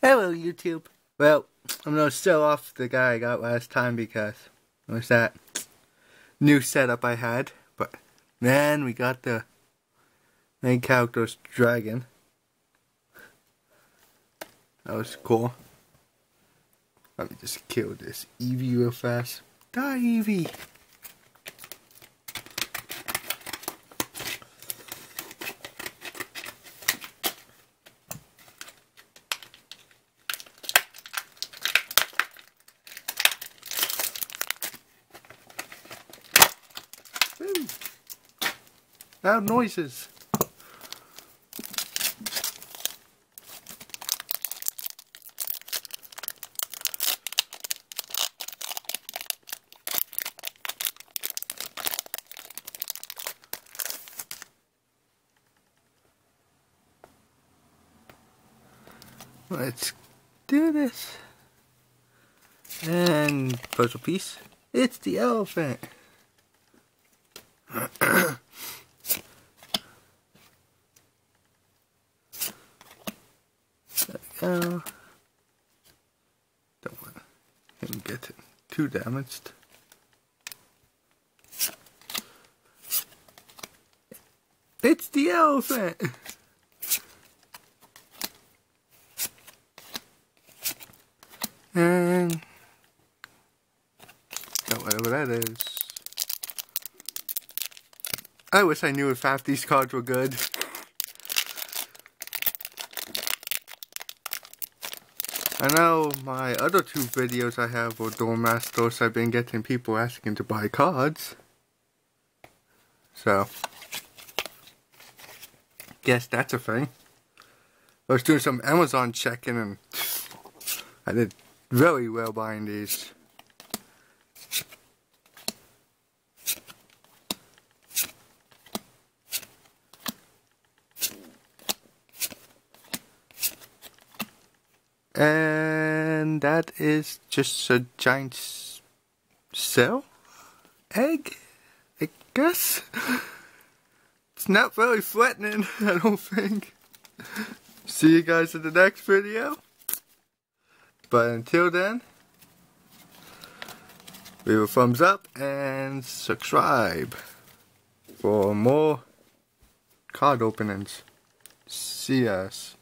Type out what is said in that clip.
Hello YouTube. Well, I'm gonna show off the guy I got last time because it was that new setup I had. But man, we got the main character's dragon. That was cool. Let me just kill this Eevee real fast. Die Eevee! Woo. Loud noises. Let's do this. And puzzle piece. It's the elephant. There we go. Don't want him get too damaged. It's the elephant! And oh, whatever that is. I wish I knew if half these cards were good. I know my other two videos I have were Duel Masters. I've been getting people asking to buy cards. So, guess that's a thing. I was doing some Amazon checking and I did very well buying these. And that is just a giant cell? Egg? I guess? It's not very threatening, I don't think. See you guys in the next video. But until then, leave a thumbs up and subscribe for more card openings. See us.